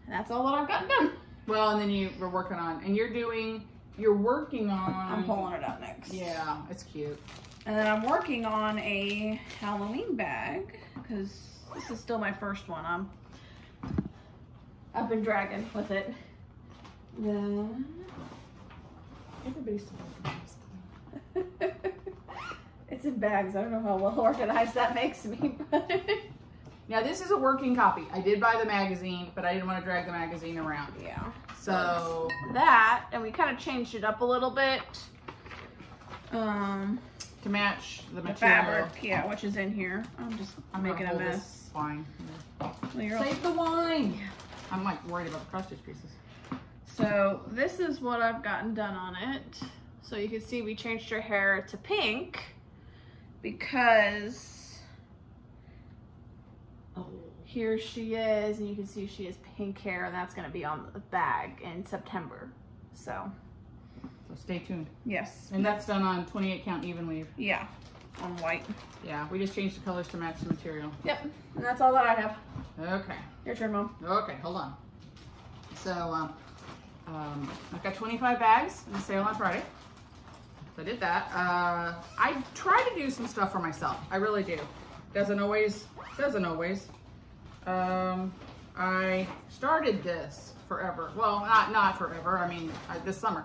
And that's all that I've gotten done. Well, and then you were working on, and you're doing, you're working on. I'm pulling it out next. Yeah, it's cute. And then I'm working on a Halloween bag because this is still my first one. I'm I've been dragging with it. Then Everybody's [laughs] it's in bags. I don't know how well organized that makes me, but [laughs] Now this is a working copy. I did buy the magazine, but I didn't want to drag the magazine around. yeah. So That and we kind of changed it up a little bit. Um, to match the the material, fabric, yeah, which is in here. I'm just I'm making a mess. Fine. Well, you're all- Save the wine. I'm like worried about the cross stitch pieces. So this is what I've gotten done on it. So you can see we changed her hair to pink because here she is and you can see she has pink hair and that's gonna be on the bag in September. So So stay tuned. yes, And that's done on 28 count even weave. yeah, on white. Yeah, we just changed the colors to match the material. Yep, and that's all that I have. Okay. Your turn, mom. Okay, hold on. So, um, um, I've got 25 bags in the sale on Friday. So I did that. Uh, I try to do some stuff for myself. I really do. Doesn't always, doesn't always. Um, I started this forever. Well, not, not forever. I mean, this summer.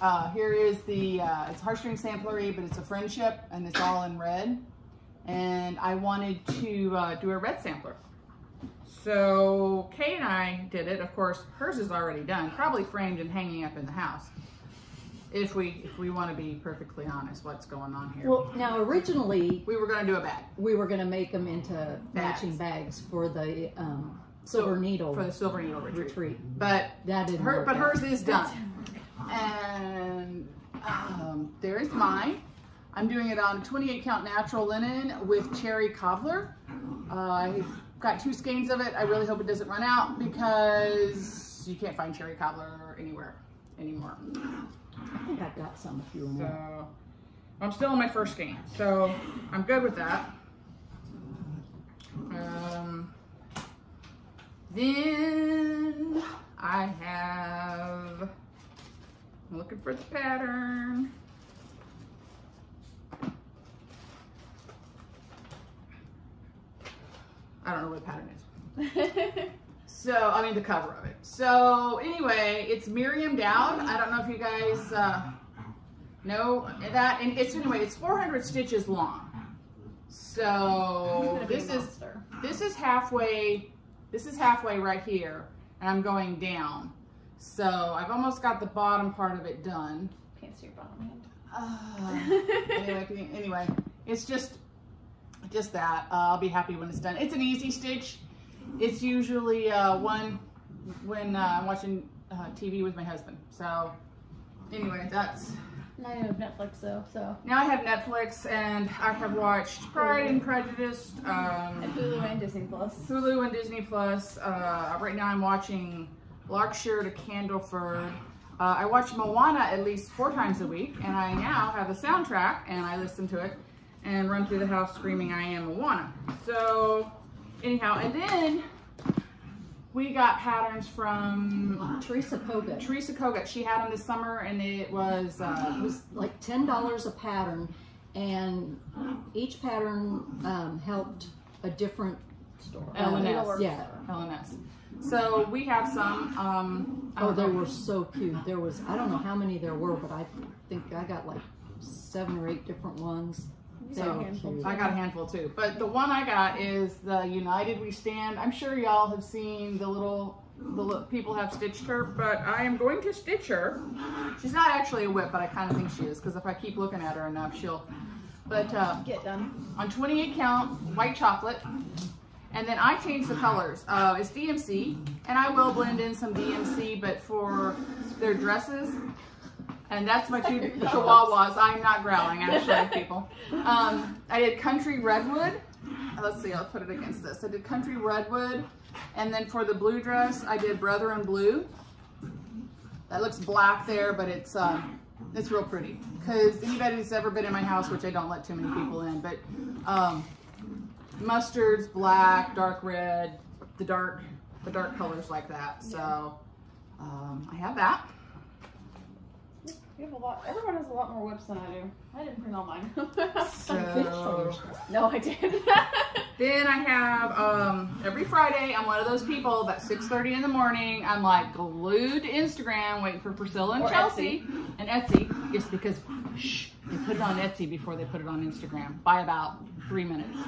Uh, here is the, uh, it's Heartstring Samplery, but it's a friendship and it's all in red. And I wanted to uh, do a red sampler. So Kay and I did it. Of course, hers is already done, probably framed and hanging up in the house. If we if we want to be perfectly honest, what's going on here? Well, now originally we were gonna do a bag we were going to make them into matching bags for the um, Silver Needle for the Silver Needle retreat, retreat. but That didn't her but out. hers is done. And um, there is mine. I'm doing it on 28 count natural linen with cherry cobbler. Uh, I've got two skeins of it. I really hope it doesn't run out because you can't find cherry cobbler anywhere anymore. I think I've got some if you want. So I'm still in my first game, so I'm good with that. Um, then I have I'm looking for the pattern. I don't know what the pattern is. [laughs] So, I mean, the cover of it. So, anyway, it's Miriam Dowd. I don't know if you guys uh, know that. And it's, anyway, it's 400 stitches long. So, this is, this is halfway, this is halfway right here. And I'm going down. So, I've almost got the bottom part of it done. Can't see your bottom hand. Uh, anyway, anyway, it's just, just that. Uh, I'll be happy when it's done. It's an easy stitch. It's usually uh, one when uh, I'm watching uh, TV with my husband. So anyway, that's Now you have Netflix though, so now I have Netflix and I have watched Pride and Prejudice, and um, Hulu and Disney Plus. Hulu and Disney Plus. Uh, right now I'm watching Lark Rise to Candleford. Uh, I watch Moana at least four times a week, and I now have a soundtrack and I listen to it and run through the house screaming I am Moana. So anyhow, and then we got patterns from Teresa Kogut. Teresa Kogut. She had them this summer, and it was uh, It was like ten dollars a pattern, and each pattern um, helped a different store. L&S. Yeah. LNS. So we have some. Um, Oh, they know. were so cute. There was I don't know how many there were, but I think I got like seven or eight different ones. They got a were handful. cute. I got a handful too. But the one I got is the United We Stand. I'm sure y'all have seen the little the li- people have stitched her, but I am going to stitch her. She's not actually a whip, but I kind of think she is because if I keep looking at her enough, she'll. But uh, Get done. on 28 count white chocolate, and then I change the colors. Uh, it's DMC, and I will blend in some DMC, but for their dresses, and that's my two [laughs] chihuahuas. I'm not growling, actually, people. Um, I did country redwood. Let's see, I'll put it against this. I did country redwood, and then for the blue dress, I did brother in blue. That looks black there, but it's um, it's real pretty. Because anybody that's ever been in my house, which I don't let too many people in, but um, mustards, black, dark red, the dark the dark colors like that. So um, I have that. You have a lot. Everyone has a lot more whips than I do. I didn't bring all mine. [laughs] So no, I didn't. [laughs] then I have um, every Friday. I'm one of those people that 6:30 in the morning. I'm like glued to Instagram, waiting for Priscilla and Or Chelsea and Etsy. Just because shh, they put it on Etsy before they put it on Instagram by about three minutes.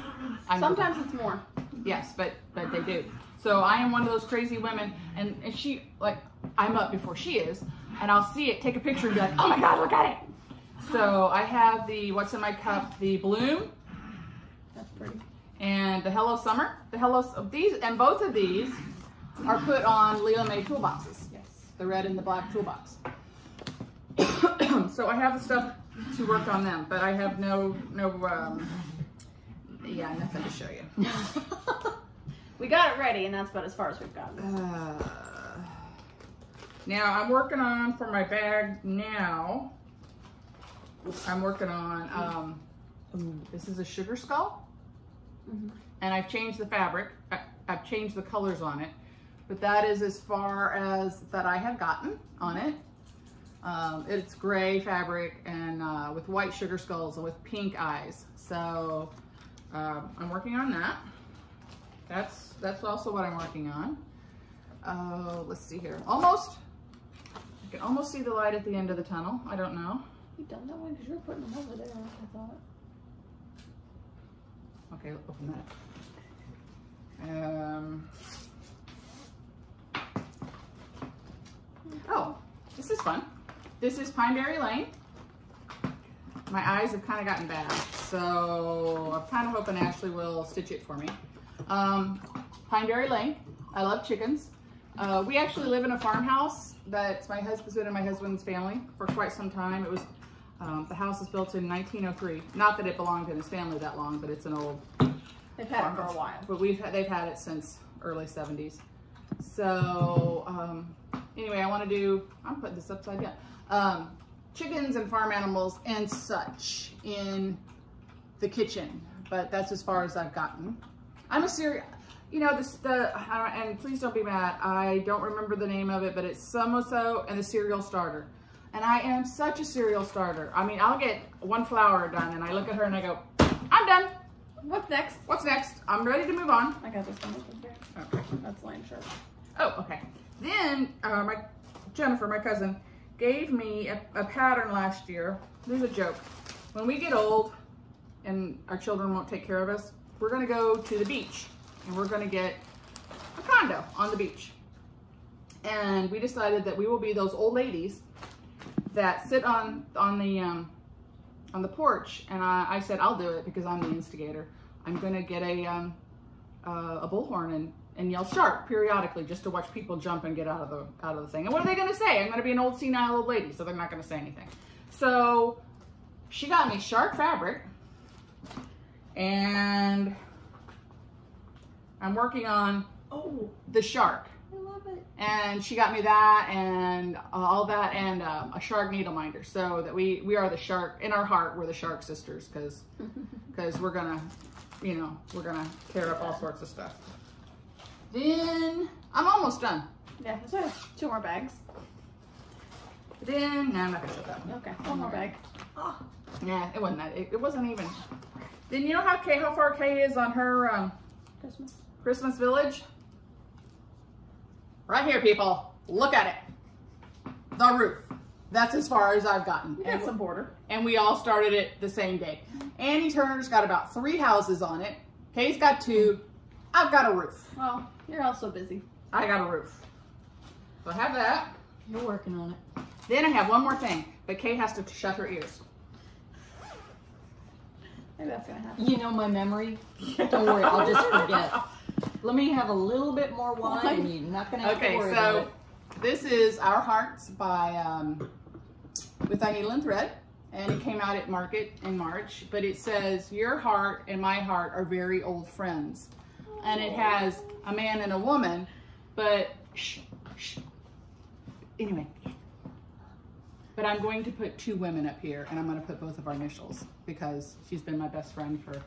I know that. Sometimes it's more. Yes, but but they do. So I am one of those crazy women, and, and she like I'm up before she is, and I'll see it, take a picture, and be like, oh my god, look at it. So I have the what's in my cup, the bloom That's pretty. and the Hello Summer. The Hello these and both of these are put on Leela May toolboxes. Yes. The red and the black toolbox. [coughs] so I have the stuff to work on them, but I have no no um, yeah nothing to show you. [laughs] We got it ready, and that's about as far as we've gotten. Uh, now I'm working on for my bag now. I'm working on um, ooh, this is a sugar skull, Mhm. and I've changed the fabric. I, I've changed the colors on it, but that is as far as that I have gotten on it. Um, it's gray fabric and uh, with white sugar skulls and with pink eyes. So um, I'm working on that. That's that's also what I'm working on. Uh, let's see here. Almost. I can almost see the light at the end of the tunnel. I don't know. You done that one because you're putting them over there. I thought. Okay, open that. Um, oh, this is fun. This is Pineberry Lane. My eyes have kind of gotten bad, so I'm kind of hoping Ashley will stitch it for me. Um, Pineberry Lane. I love chickens. Uh, we actually live in a farmhouse that's my husband's been in my husband's family for quite some time. It was um, the house was built in 1903. Not that it belonged in his family that long, but it's an old They've had it for a while. but we've they've had it since early 70s. So um, anyway, I want to do. I'm putting this upside down. Um, chickens and farm animals and such in the kitchen, but that's as far as I've gotten. I'm a serial. You know this the and please don't be mad. I don't remember the name of it, but it's Samoso and the serial starter. And I am such a serial starter. I mean, I'll get one flour done, and I look at her and I go, "I'm done. What's next? What's next? I'm ready to move on." I got this one open here. Okay. That's lime shirt. Oh, okay. Then uh, my Jennifer, my cousin, gave me a, a pattern last year. There's a joke. When we get old and our children won't take care of us, we're gonna go to the beach and we're gonna get a condo on the beach. And we decided that we will be those old ladies that sit on on the um, on the porch. And I, I said I'll do it because I'm the instigator. I'm gonna get a um, uh, a bullhorn and and yell shark periodically just to watch people jump and get out of the out of the thing. And what are they going to say? I'm going to be an old senile old lady, so they're not going to say anything. So she got me shark fabric, and I'm working on Oh, the shark. I love it. And she got me that and uh, all that and uh, a shark needle minder, so that we we are the shark in our heart. We're the shark sisters because because [laughs] we're gonna, you know, we're gonna tear up all sorts of stuff. Then I'm almost done. Yeah, so two more bags. Then no, I'm not gonna show that one. Okay, one more bag. Oh, Yeah, it wasn't that. It, it wasn't even. Then you know how K, how far K is on her um, Christmas. Christmas village? Right here, people. Look at it. The roof. That's as far as I've gotten. We And, some border. and we all started it the same day. Annie Turner's got about three houses on it. Kay's got two. I've got a roof. Well, you're also busy. I got a roof. So I have that. You're working on it. Then I have one more thing, but Kay has to shut her ears. Maybe that's gonna happen. You know my memory. [laughs] Don't worry, I'll just forget. Let me have a little bit more wine, and you're not gonna have to Okay, worry about so it. this is Our Hearts by um, With Thy Needle and Thread, and it came out at Market in March. But it says your heart and my heart are very old friends, and it has a man and a woman. But shh, shh. anyway, but I'm going to put two women up here, and I'm going to put both of our initials because she's been my best friend for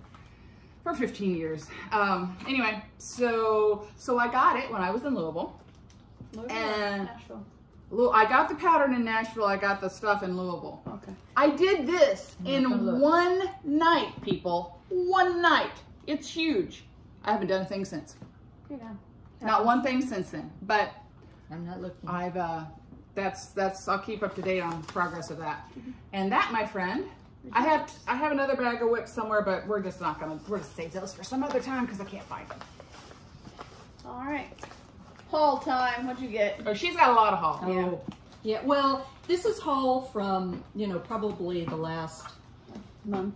for 15 years. Um, anyway, so so I got it when I was in Louisville. Louisville, And- Nashville. I got the pattern in Nashville. I got the stuff in Louisville. Okay. I did this I'm in one night, people. One night. It's huge. I haven't done a thing since. You know. Not one thing since then. But I'm not looking. I've uh that's that's I'll keep up to date on progress of that. And that, my friend, I have I have another bag of whips somewhere, but we're just not gonna we're gonna save those for some other time because I can't find them. All right. Haul time. What'd you get? Oh, she's got a lot of haul. Oh, yeah. Well, this is haul from you know probably the last Month.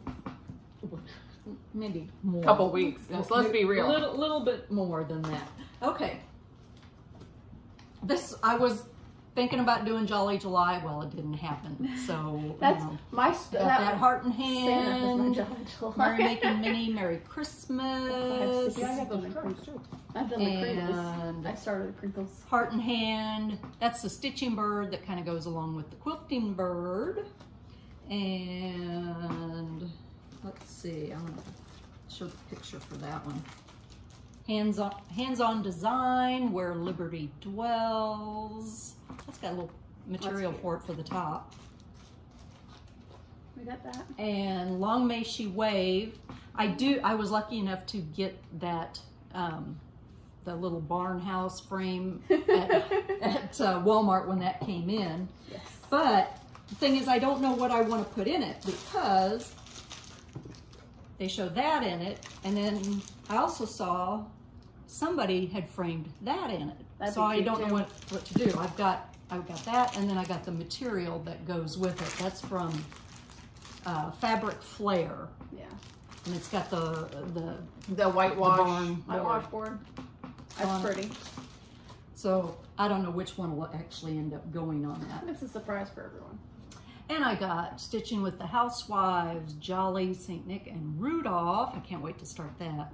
maybe more. Couple weeks. Yes, let's be real. A little, little bit more than that. Okay. This I was thinking about doing Jolly July. Well, it didn't happen. So That's you know, my st- got that, heart in Santa is my hand. Jolly July. Mary making [laughs] mini Merry Christmas. Yeah, I got those crinkles too. I've done the crinkles. I started the crinkles. heart in hand. That's the stitching bird that kind of goes along with the quilting bird. And let's see, I'm gonna show the picture for that one. Hands on, hands-on design, where liberty dwells. That's got a little material for it for the top. We got that. and long may she wave i do i was lucky enough to get that um the little barn house frame at, [laughs] at uh, walmart when that came in Yes. but the thing is i don't know what i want to put in it because they show that in it and then i also saw somebody had framed that in it. That'd so I don't too. know what, what to do. I've got I've got that, and then I got the material that goes with it. That's from uh, Fabric Flair, Yeah. and it's got the the The whitewash. barn My board. washboard. That's Um, pretty. So I don't know which one will actually end up going on that. It's a surprise for everyone. And I got Stitching with the Housewives, Jolly, St. Nick, and Rudolph. I can't wait to start that.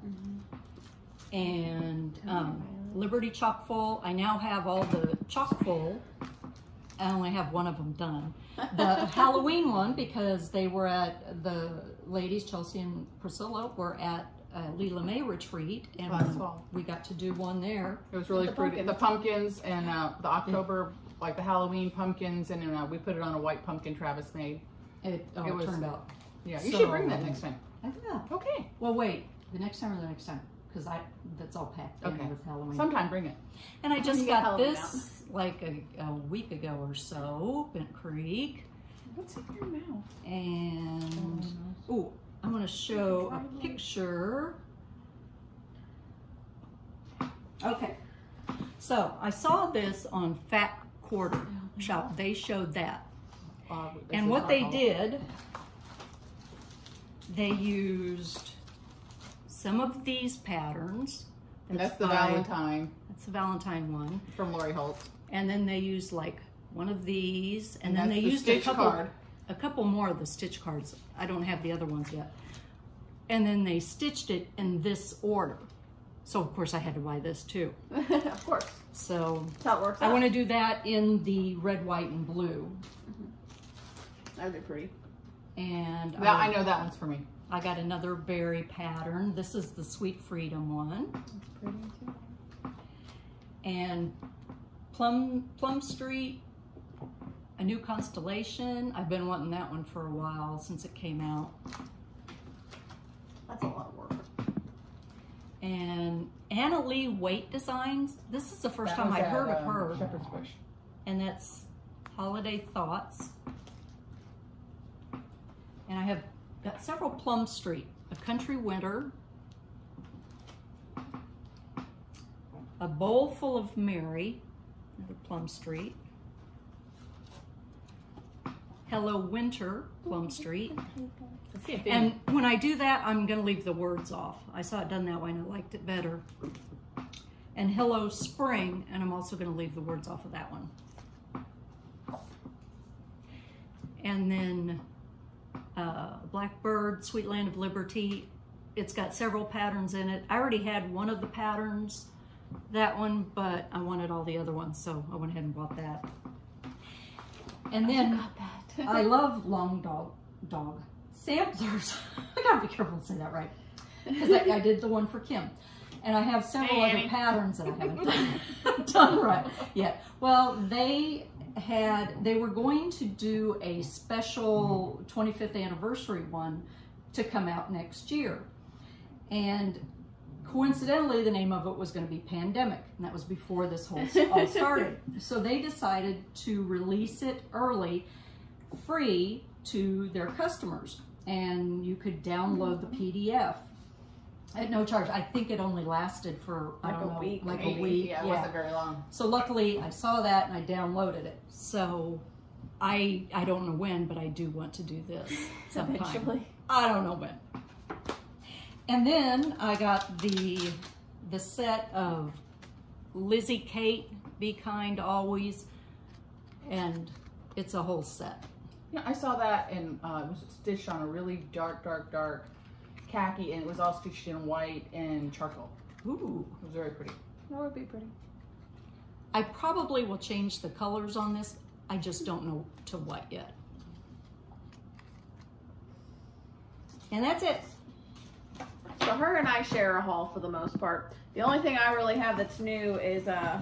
And um, Liberty Chock Full. I now have all the chock full. I only have one of them done. The [laughs] Halloween one, because they were at the ladies, Chelsea and Priscilla, were at uh, Leela May retreat, and Last fall. we got to do one there. It was really The pretty. pumpkin. The pumpkins and uh, the October, like the Halloween pumpkins, and uh, we put it on a white pumpkin Travis made. It, oh, It it was- turned out. Yeah, you So- should bring that next time. Yeah. Okay, Well, wait. The next time or the next time? Because I that's all packed in Okay. with Halloween. sometime bring it. and I just got Halloween this like a, a week ago or so, Bent Creek. What's in your mouth? And ooh, I'm gonna show a picture. Okay, so I saw this on Fat Quarter Shop. They showed that, Uh, and what they did, they used some of these patterns. And that's the by- Valentine That's the Valentine one, from Lori Holt. and then they used like one of these, and, And then they the used a couple. card. a couple more of the stitch cards. I don't have the other ones yet. And then they stitched it in this order. So of course I had to buy this too. [laughs] of course. So That's how it works. I out. want to do that in the red, white, and blue. Mm-hmm. That'd be pretty. And That I know that one's for me. I got another berry pattern. This is the Sweet Freedom one. And Plum Plum Street, a new constellation. I've been wanting that one for a while since it came out. That's a lot of work. And Annalee Waite Designs. This is the first That time I heard of um, her. Shepherd's Bush. and that's Holiday Thoughts. And I have got several Plum Street, a Country Winter, a Bowl Full of Mary, another Plum Street, Hello Winter, Plum Street. And when I do that, I'm going to leave the words off. I saw it done that way and I liked it better. And Hello Spring, and I'm also going to leave the words off of that one. And then uh, Blackbird, Sweet Land of Liberty. It's got several patterns in it. I already had one of the patterns, that one, but I wanted all the other ones, so I went ahead and bought that. And then that. [laughs] I love long dog dog samplers. [laughs] I gotta be careful to say that right because I, I did the one for Kim, and I have several Hey, other patterns that I haven't [laughs] done, done right yet. Well, they had they were going to do a special mm-hmm. 25th anniversary one to come out next year, and coincidentally the name of it was going to be pandemic and that was before this whole all [laughs] started. So they decided to release it early free to their customers and you could download the mm-hmm. pdf at no charge i think it only lasted for i Like don't a know week, like Maybe. a week Yeah, it wasn't very long. so luckily i saw that and i downloaded it so i i don't know when but i do want to do this [laughs] sometime Eventually. I don't know when. And then I got the the set of Lizzie Kate, Be Kind Always, and it's a whole set. Yeah, I saw that and uh, it was stitched on a really dark, dark, dark khaki, and it was all stitched in white and charcoal. Ooh. It was very pretty. That would be pretty. I probably will change the colors on this. I just don't know to what yet. And that's it. So her and I share a haul for the most part. The only thing I really have that's new is uh,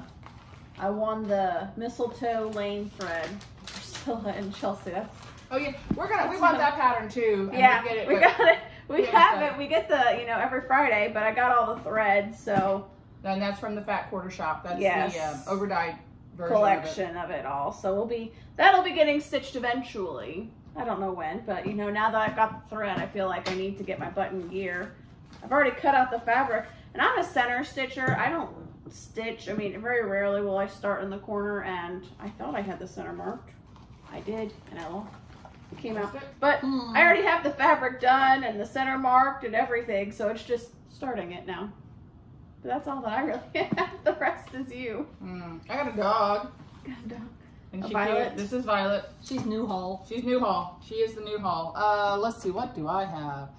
I won the mistletoe lane thread. [laughs] Priscilla and Chelsea. That's Oh yeah, we're gonna we bought [laughs] that pattern too. Yeah, we get it. we got it. We Yeah, have so- it. We get the you know every Friday, but I got all the threads, so and that's from the Fat Quarter Shop. That's Yes. the uh, overdyed version collection of it. all. So we'll be that'll be getting stitched eventually. I don't know when, but you know now that I've got the thread, I feel like I need to get my button gear I've already cut out the fabric, and I'm a center stitcher. I don't stitch. I mean, very rarely will I start in the corner, and I thought I had the center marked. I did, and I lost. It came out, but. I already have the fabric done and the center marked and everything, so it's just starting it now. But that's all that I really [laughs] have. The rest is you. Mm. I got a dog. And A she Violet? cute. This is Violet. She's New Newhall. She's New Newhall. She is the Newhall. Uh, let's see, what do I have?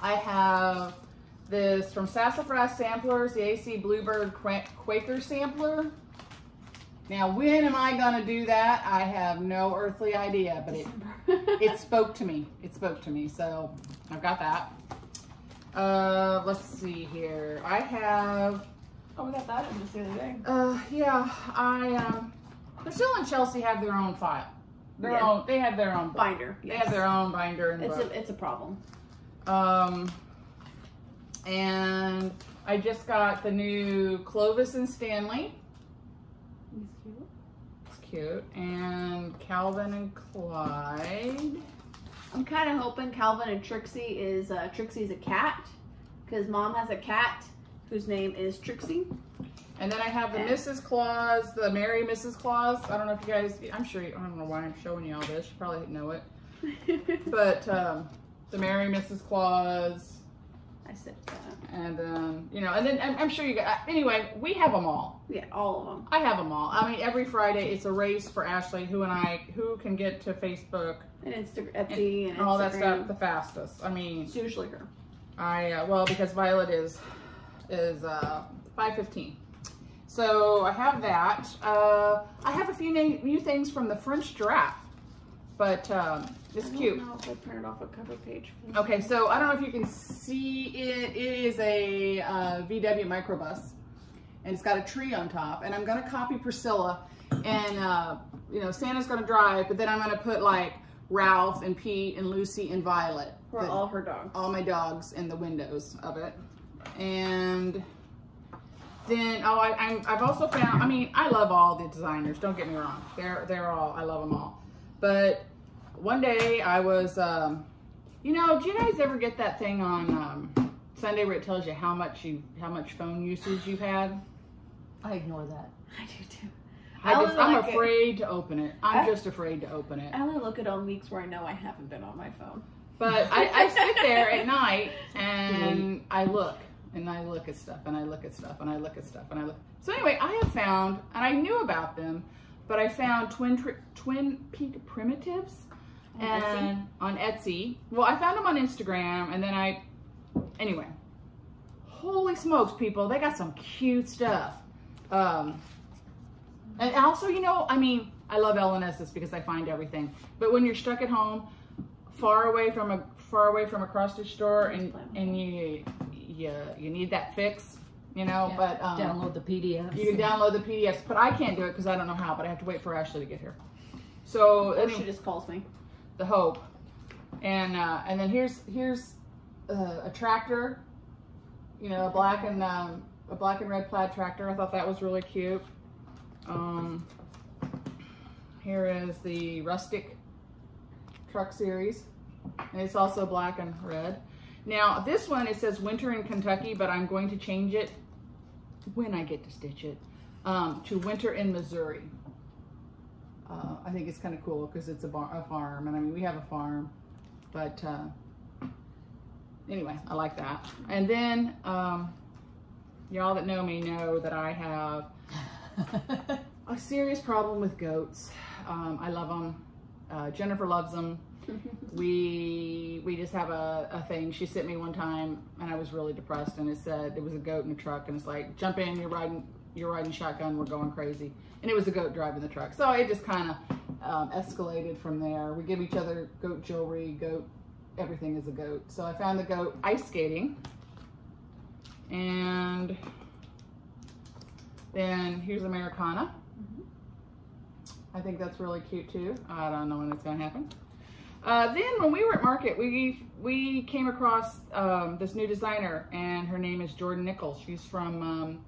I have this from Sassafras Samplers, the AC Bluebird Quaker Sampler. Now, when am I gonna do that? I have no earthly idea, but it, it [laughs] spoke to me. It spoke to me, so I've got that. Uh, let's see here. I have oh, we got that in just the other day. uh, yeah, I, um, Priscilla and Chelsea have their own file. Their Yeah. own, they have their own book. Binder. They have their own binder and It's book. a it's a problem. Um, and I just got the new Clovis and Stanley. He's cute. It's cute. And Calvin and Clyde. I'm kind of hoping Calvin and Trixie is uh, Trixie's a cat because mom has a cat whose name is Trixie. And then I have the And- Mrs. Claus, the Merry Mrs. Claus. I don't know if you guys, I'm sure, you, I don't know why I'm showing you all this. You probably know it. [laughs] But um, the Merry Mrs. Claus. I said that. And then, you know, and then I'm, I'm sure you guys, anyway, we have them all. Yeah, all of them. I have them all. I mean, every Friday it's a race for Ashley, who and I, who can get to Facebook And Instagram, Etsy and, and all that stuff the fastest. I mean, It's usually her. I uh, well because Violet is is uh, five fifteen. So I have that. Uh, I have a few new things from the French Giraffe, but um, it's I don't cute. know if I printed off a cover page. Okay, so I don't know if you can see it. It is a uh, VW microbus, and it's got a tree on top. And I'm gonna copy Priscilla, and uh, you know Santa's gonna drive, but then I'm gonna put like Ralph and Pete and Lucy and Violet, For the- all her dogs. all my dogs in the windows of it. And then oh, I, I'm, I've also found. I mean, I love all the designers. Don't get me wrong. They're they're all. I love them all. But one day I was, um, you know, do you guys ever get that thing on um, Sunday where it tells you how much you how much phone usage you've had? I ignore that. I do too. I, I just, I'm like it- afraid to open it. I'm I- just afraid to open it. I only look at on weeks where I know I haven't been on my phone. But I, I sit there at night [laughs] and I look and I look at stuff and I look at stuff and I look at stuff and I look. So anyway, I have found and I knew about them, but I found twin tri- twin peak primitives On and on Etsy. Well, I found them on Instagram and then I anyway. Holy smokes, people! They got some cute stuff. Um, and also, you know, I mean, I love LNSs because I find everything. But when you're stuck at home, far away from a far away from a cross stitch store, and and you you you need that fix, you know. Yeah, But um, Download the PDF. you can download the PDFs, but I can't do it because I don't know how. But I have to wait for Ashley to get here. So Or anyway, she just calls me. the hope, and uh, and then here's here's uh, a tractor, you know, a black and um, a black and red plaid tractor. I thought that was really cute. Um, here is the rustic truck series, and it's also black and red. Now this one it says winter in Kentucky, but I'm going to change it when I get to stitch it um, to winter in Missouri. Uh, I think it's kind of cool because it's a, bar- a farm, and I mean we have a farm, but uh, anyway, I like that. And then um, y'all that know me know that I have [laughs] a serious problem with goats. Um, I love them. Uh, Jennifer loves them. We we just have a, a thing. She sent me one time, and I was really depressed. And it said it was a goat in a truck, and it's like jump in, you're riding you're riding shotgun, we're going crazy. And it was a goat driving the truck. So it just kind of um, escalated from there. We give each other goat jewelry, goat everything is a goat. So I found the goat ice skating, and then here's Americana. I think that's really cute too. I don't know when it's gonna happen. Uh, then when we were at market, we we came across um, this new designer, and her name is Jordan Nichols. She's from um,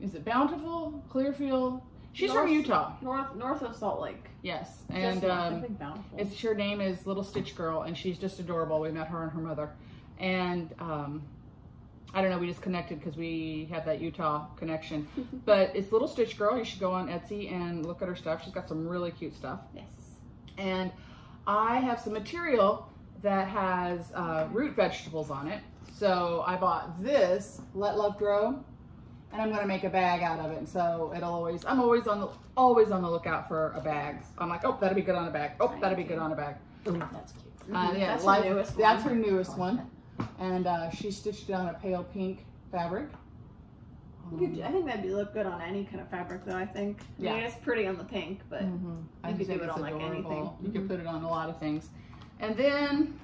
is it Bountiful, Clearfield? She's North- from Utah. North north of Salt Lake. Yes, and um, it's her name is Little Stitch Girl, and she's just adorable. We met her and her mother, and um, I don't know. We just connected because we have that Utah connection. [laughs] but it's Little Stitch Girl. You should go on Etsy and look at her stuff. She's got some really cute stuff. Yes. And I have some material that has uh, root vegetables on it. So I bought this, Let Love Grow, and I'm gonna make a bag out of it. And so it'll always, I'm always on the always on the lookout for a bag. I'm like, oh, that'd be good on a bag. Oh, that'd be good on a bag. Ooh, that's cute. Uh, yeah, That's her like- newest That's one. her newest one, and uh, she stitched it on a pale pink fabric. Could, I think that'd be look good on any kind of fabric, though. I think. I mean, it's pretty on the pink, but Mhm. I You just could think do it on, like, anything. You could Mhm. put it on a lot of things. And then,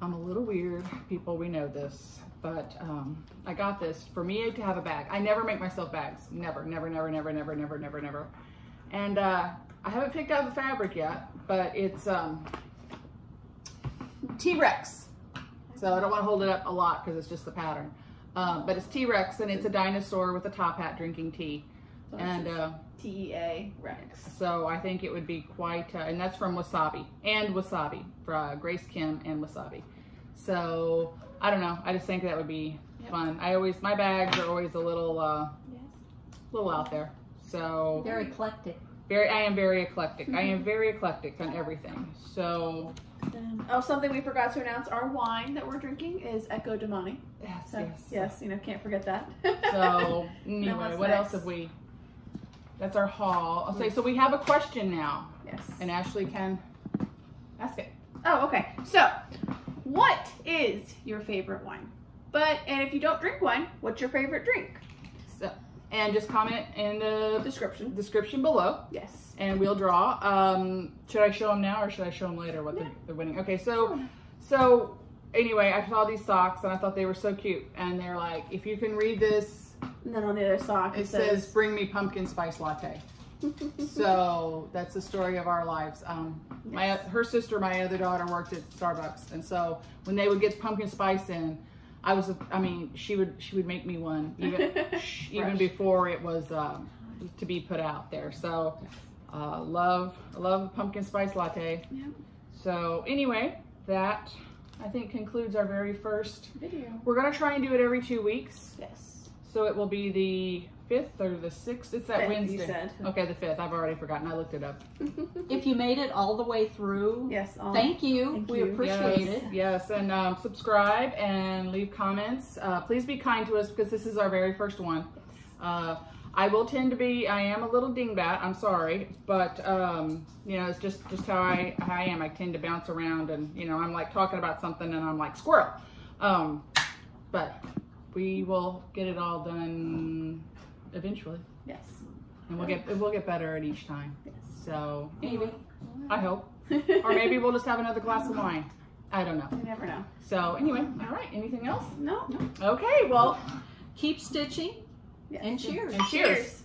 I'm a little weird, people, we know this, but um, I got this for me to have a bag. I never make myself bags. Never, never, never, never, never, never, never, never. And uh, I haven't picked out the fabric yet, but it's um, T-Rex. So I don't want to hold it up a lot because it's just the pattern. Um, but it's T-Rex and it's a dinosaur with a top hat drinking tea. so And uh, T E A Rex. so I think it would be quite, uh, and that's from Wasabi and Wasabi, for uh, Grace Kim and Wasabi. So I don't know. I just think that would be Yep. fun. I always, my bags are always a little, uh, Yes. little out there. So Very eclectic. very, I am very eclectic. I [laughs] am very eclectic on everything. So Um, oh, something we forgot to announce: our wine that we're drinking is Ecco Domani. yes, So, yes. yes, you know, can't forget that. So [laughs] anyway, what else have we? That's our haul. I'll say so. We have a question now, yes. and Ashley can ask it. Oh, okay. So, what is your favorite wine? But and if you don't drink wine, what's your favorite drink? So, and just comment in the Description. description below Yes. And we'll draw. Um, should I show them now or should I show them later what Yeah. they're, they're winning? Okay, so, so anyway, I saw these socks and I thought they were so cute. And they're like, if you can read this, And then on the other sock it, it says, bring me pumpkin spice latte. [laughs] so that's the story of our lives. Um, my, her sister, my other daughter worked at Starbucks. And so when they would get pumpkin spice in, I was, I mean, she would, she would make me one even, [laughs] even before it was, um, to be put out there. So, uh, love, love pumpkin spice latte. Yep. So anyway, that I think concludes our very first. Video. We're gonna try and do it every two weeks. Yes. So it will be the fifth or the sixth. It's that Fifth, Wednesday. Okay, the fifth. I've already forgotten. I looked it up. [laughs] If you made it all the way through, yes. thank you. Thank we you. appreciate yes, it. Yes, and um, subscribe and leave comments. Uh, please be kind to us because this is our very first one. Uh, I will tend to be. I am a little dingbat. I'm sorry, but um, you know, it's just just how I how I am. I tend to bounce around, and you know, I'm like talking about something, and I'm like squirrel. Um, but we will get it all done eventually, Yes. and we'll get we'll get better at each time. Yes. So Maybe. I hope, or maybe we'll just have another glass of wine. I don't know. You never know. So anyway, all right. Anything else? No. No. Okay. Well, Keep stitching Yes. and cheers. and cheers.